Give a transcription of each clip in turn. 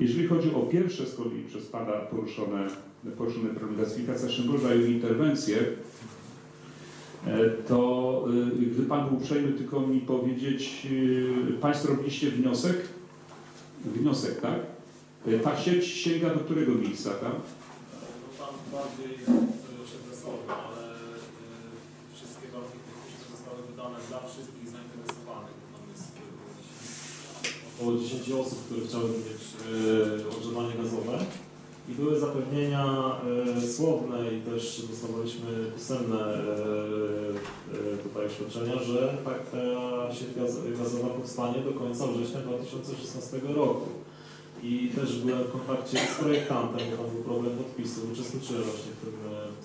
Jeżeli chodzi o pierwsze z kolei przez Pana poruszone, poruszony problem gazyfikacja wszelkiego rodzaju interwencje, e, to e, gdy Pan był uprzejmy tylko mi powiedzieć, e, Państwo robiliście wniosek? Wniosek, tak? Ta sieć sięga do którego miejsca, tak? No tam bardziej przedmiotowy, ale wszystkie warunki techniczne zostały wydane dla wszystkich zainteresowanych. Tam jest około 10 osób, które chciałyby mieć e, ogrzewanie gazowe. I były zapewnienia e, słowne i też dostawaliśmy pisemne e, tutaj oświadczenia, że tak ta sieć gaz, gazowa powstanie do końca września 2016 roku. I też byłem w kontakcie z projektantem, bo tam był problem podpisu, uczestniczyłem właśnie w tym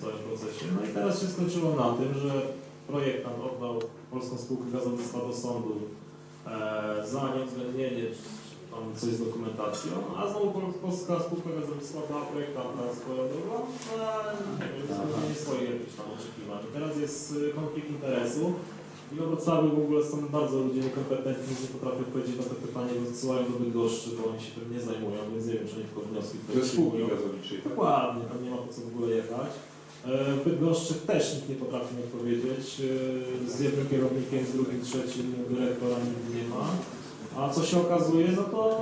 całym procesie. No i teraz się skończyło na tym, że projektant oddał Polską Spółkę Gazownictwa do sądu za nieuwzględnienie tam coś z dokumentacją, a znowu Pol- Polska Spółka Gazownictwa projektanta drogą na nie swoich jakichś tam oczekiwań. Teraz jest e, konflikt interesu. I w Wrocławiu w ogóle są bardzo ludzie niekompetentni, nie potrafią odpowiedzieć na to pytanie, bo wysyłają do Bydgoszczy, bo oni się tym nie zajmują, więc nie wiem, czy oni tylko wnioski Ze spółki gazowniczej, tak? Dokładnie, tam nie ma po co w ogóle jechać. E, W Bydgoszczy też nikt nie potrafi mi odpowiedzieć. E, Z jednym kierownikiem, z drugim, trzecim dyrektora nigdy nie ma. A co się okazuje, no to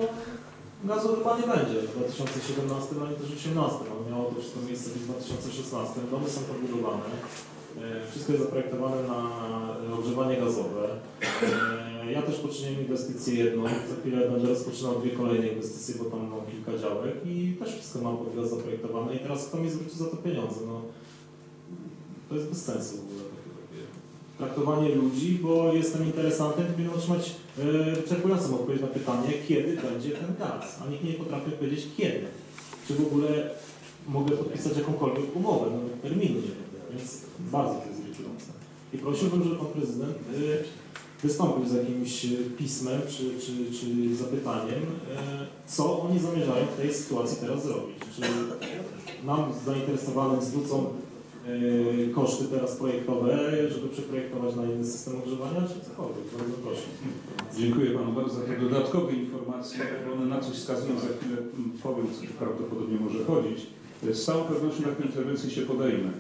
gazu chyba nie będzie w 2017 ani też 2018. No, miało to wszystko miejsce w 2016. Domy są podbudowane. E, Wszystko jest zaprojektowane na ogrzewanie gazowe. E, Ja też poczyniłem inwestycję jedną. Za chwilę będę rozpoczynał dwie kolejne inwestycje, bo tam mam kilka działek i też wszystko mam pod zaprojektowane. I teraz kto mi zwróci za to pieniądze? No, to jest bez sensu w ogóle traktowanie ludzi, bo jestem interesantem, powinien otrzymać e, wyczerpującą odpowiedź na pytanie, kiedy będzie ten gaz. A nikt nie potrafi powiedzieć kiedy. Czy w ogóle mogę podpisać jakąkolwiek umowę, nawet terminu nie wiem. Więc bardzo to jest irytujące. I prosiłbym, żeby pan prezydent y, wystąpił z jakimś y, pismem czy, czy, czy zapytaniem, y, co oni zamierzają w tej sytuacji teraz zrobić. Czy nam zainteresowanym zwrócą y, koszty teraz projektowe, żeby przeprojektować na inny system ogrzewania, czy cokolwiek. Bardzo proszę. Dziękuję Panu bardzo za te dodatkowe informacje, one na coś wskazują, za chwilę powiem, co prawdopodobnie może chodzić. Z całą pewnością taką interwencję się podejmę.